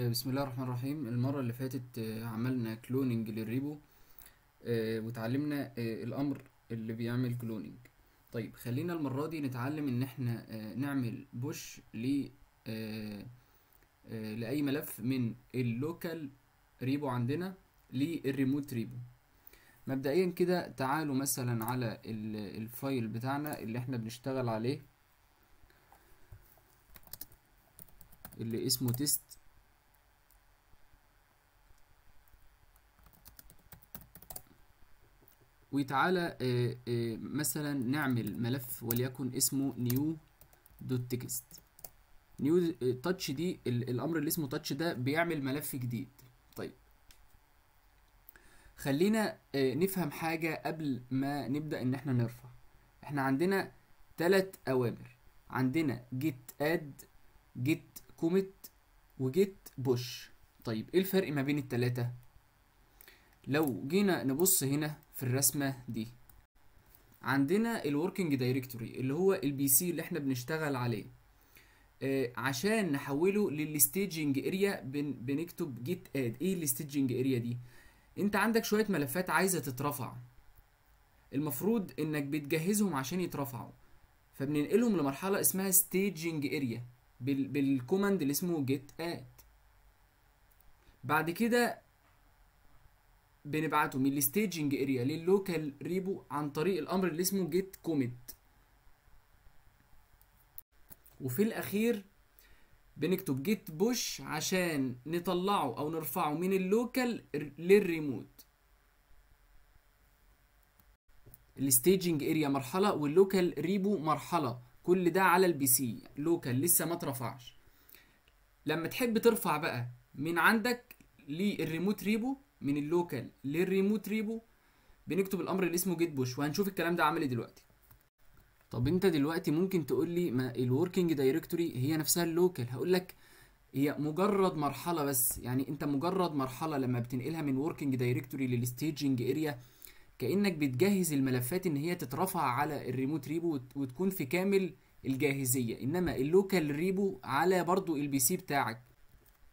آه، بسم الله الرحمن الرحيم. المرة اللي فاتت آه، عملنا cloning لل repo آه، وتعلمنا الأمر اللي بيعمل cloning طيب خلينا المرة دي نتعلم إن إحنا نعمل push ل لأي ملف من ال local repo عندنا لل remote repo. مبدئيا كده تعالوا مثلا على ال- ال file بتاعنا اللي إحنا بنشتغل عليه اللي اسمه test وتعالى آه، آه، مثلا نعمل ملف وليكن اسمه new dot text new touch دي ال- الأمر اللي اسمه touch ده بيعمل ملف جديد. طيب. خلينا آه، نفهم حاجة قبل ما نبدأ إن إحنا نرفع. إحنا عندنا ثلاث أوامر. عندنا git add git commit و git push طيب إيه الفرق ما بين التلاتة؟ لو جينا نبص هنا في الرسمة دي. عندنا ال working directory اللي هو ال PC اللي إحنا بنشتغل عليه. آه عشان نحوله لل staging area بن بنكتب git add إيه ال staging area دي؟ انت عندك شوية ملفات عايزة تترفع. المفروض انك بتجهزهم عشان يترفعوا. فبننقلهم لمرحلة اسمها area بال بال command اللي اسمه git add. بعد كده بنبعته من ال staging area لل local repo عن طريق الأمر اللي اسمه git commit. وفي الأخير بنكتب git push عشان نطلعه أو نرفعه من ال local لل remote ال staging area مرحلة وال local repo مرحلة. كل ده على ال PC local لسه ما اترفعش. لما تحب ترفع بقى من عندك لل remote repo من ال local لل remote repo بنكتب الأمر اللي اسمه git push وهنشوف الكلام ده عامل إيه دلوقتي. طب أنت دلوقتي ممكن تقول لي ما ال working directory هي نفسها ال local؟ هقول لك هي مجرد مرحلة بس يعني أنت مجرد مرحلة لما بتنقلها من working directory لل staging area كأنك بتجهز الملفات إن هي تترفع على ال remote repo وت- وتكون في كامل الجاهزية. إنما ال local repo على برضو ال PC بتاعك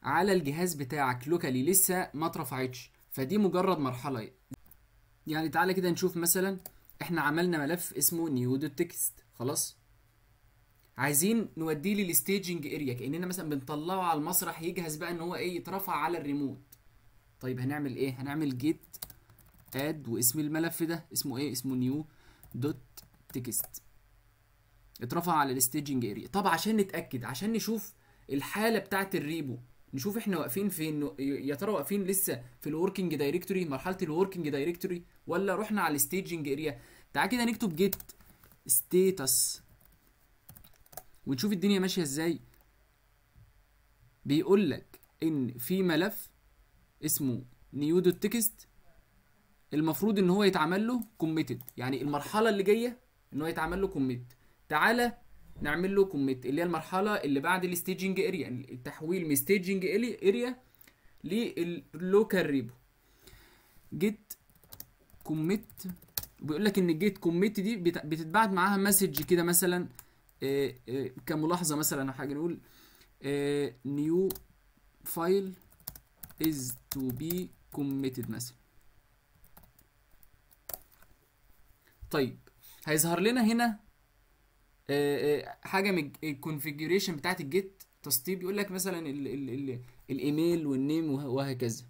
على الجهاز بتاعك locally لسه ما اترفعتش. فدي مجرد مرحلة. يعني تعالى كده نشوف مثلا إحنا عملنا ملف اسمه new dot text خلاص؟ عايزين نوديه لل staging area كأننا مثلا بنطلعه على المسرح يجهز بقى إن هو إيه يترفع على الريموت. طيب هنعمل إيه؟ هنعمل git add واسم الملف ده اسمه إيه؟ اسمه new dot text اترفع على ال staging area طب عشان نتأكد عشان نشوف الحالة بتاعه ال repo. نشوف إحنا واقفين فين يا ترى واقفين لسه في ال working directory مرحلة ال working directory ولا رحنا على ال staging area تعال كده نكتب git status ونشوف الدنيا ماشية إزاي. بيقول لك إن في ملف اسمه new dot text المفروض إن هو يتعمل له committed يعني المرحلة اللي جاية إن هو يتعمل له commit تعالى نعمل له commit اللي هي المرحلة اللي بعد ال staging area التحويل من staging area لل local repo git commit بيقول لك إن ال git commit دي بت- بتتبعت معاها message كده مثلا آه، آه، كملاحظة مثلا أو حاجة. نقول new file is to be committed مثلا. طيب هيظهر لنا هنا آه، آه، حاجة من ال configuration بتاعت ال git تسطيب يقول لك مثلا ال ال ال الإيميل والنيم وه- وهكذا.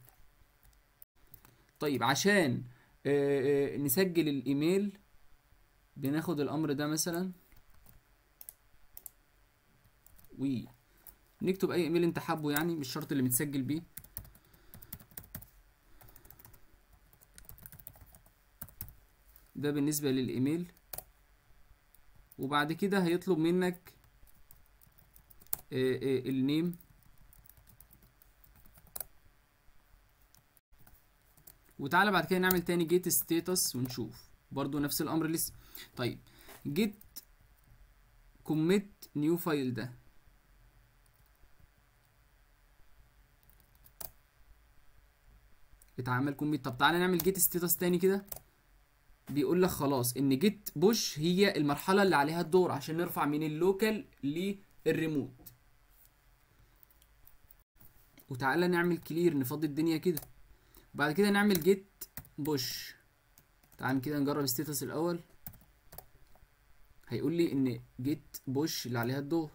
طيب عشان آه، آه، نسجل الإيميل بناخد الأمر ده مثلا. ونكتب أي إيميل أنت حابه يعني مش شرط اللي متسجل بيه. ده بالنسبة للإيميل. وبعد كده هيطلب منك آه، آه، ال name. وتعالى بعد كده نعمل تاني git status ونشوف. برضو نفس الأمر لسه. طيب git commit new file ده. اتعمل commit طب تعالى نعمل git status تاني كده. بيقول لك خلاص إن git push هي المرحلة اللي عليها الدور عشان نرفع من ال local لل remote. وتعالى نعمل clear نفضي الدنيا كده. وبعد كده نعمل git push. تعال كده نجرب status الأول. هيقول لي إن git push اللي عليها الدور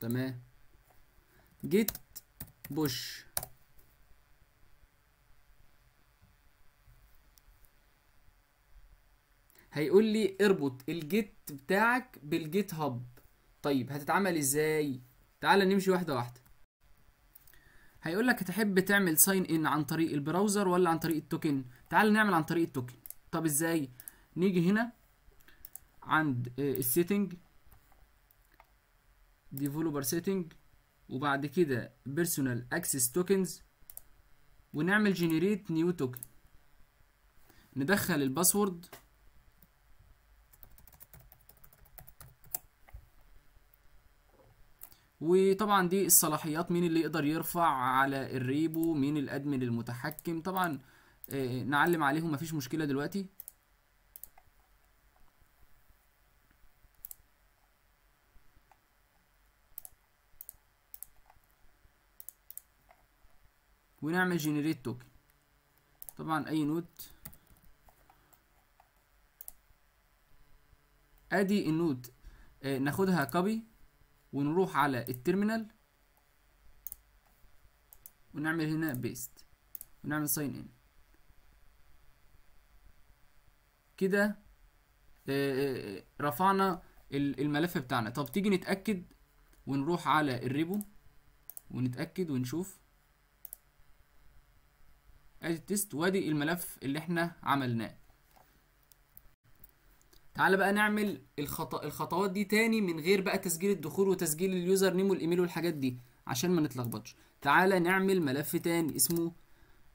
تمام. git push. هيقول لي اربط ال git بتاعك بال GitHub. طيب هتتعمل إزاي؟ تعال نمشي واحدة واحدة. هيقول لك هتحب تعمل sign in عن طريق ال browser ولا عن طريق ال token؟ تعال نعمل عن طريق ال token. طب إزاي؟ نيجي هنا عند ال setting developer setting وبعد كده personal access tokens ونعمل generate new token ندخل ال password. وطبعا دي الصلاحيات مين اللي يقدر يرفع على ال repo؟ مين ال admin المتحكم؟ طبعا آه نعلم عليهم مفيش مشكلة دلوقتي. ونعمل generate token. طبعا أي note. أدي ال note. آه ناخدها copy ونروح على ال terminal ونعمل هنا paste ونعمل sign in كده رفعنا الملف بتاعنا. طب تيجي نتأكد ونروح على ال repo ونتأكد ونشوف. ادي ال test وادي الملف اللي إحنا عملناه. تعالى بقى نعمل الخطأ الخطوات دي تاني من غير بقى تسجيل الدخول وتسجيل ال username وال email والحاجات دي عشان ما نتلخبطش. تعالى نعمل ملف تاني اسمه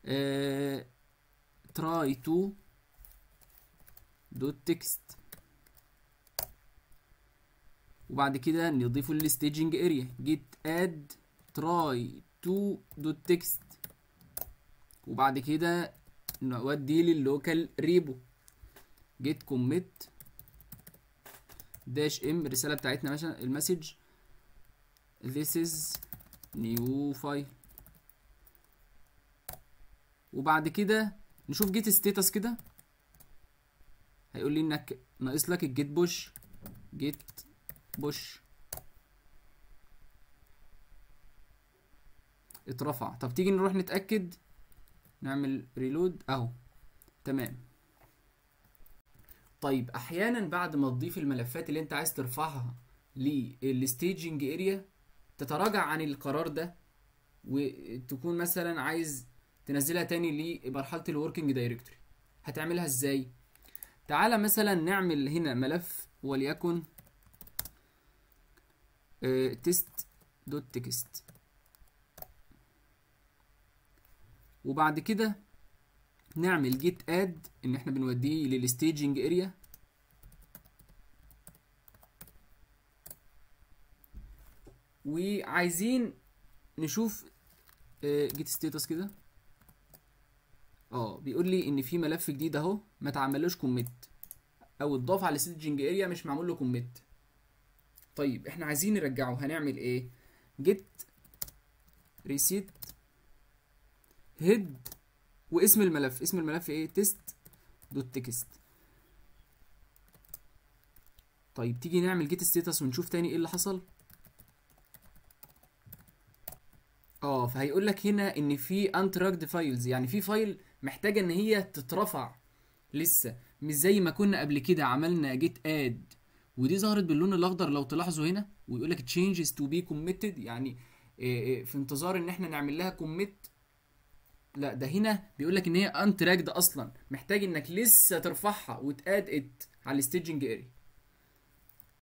آه try dot text وبعد كده نضيفه لل staging area git add try to dot text وبعد كده نوديه لل local repo git commit dash m الرساله بتاعتنا مثلا ال message this is new file. وبعد كده نشوف git status كده. هيقول لي إنك ناقص لك ال git push git push اترفع. طب تيجي نروح نتأكد؟ نعمل reload أهو. تمام. طيب أحيانا بعد ما تضيف الملفات اللي أنت عايز ترفعها لل staging area تتراجع عن القرار ده وتكون مثلا عايز تنزلها تاني لمرحله ال working directory هتعملها إزاي؟ تعالى مثلا نعمل هنا ملف وليكن test dot text وبعد كده نعمل git add إن إحنا بنوديه لل staging area وعايزين نشوف git status كده. آه بيقول لي إن في ملف جديد أهو ما اتعملوش commit أو اتضاف على ال staging area مش معمول له commit طيب إحنا عايزين نرجعه. هنعمل إيه؟ git reset head واسم الملف اسم الملف إيه؟ test dot text طيب تيجي نعمل git status ونشوف تاني إيه اللي حصل؟ آه فهيقول لك هنا إن في untracked files يعني في file محتاجة إن هي تترفع لسه مش زي ما كنا قبل كده عملنا جيت اد ودي ظهرت باللون الأخضر لو تلاحظوا هنا ويقول لك changes to be committed يعني في انتظار إن إحنا نعمل لها commit لا ده هنا بيقول لك إن هي انتراكد أصلا. محتاج إنك لسه ترفعها وتاد ات على الستaging اريا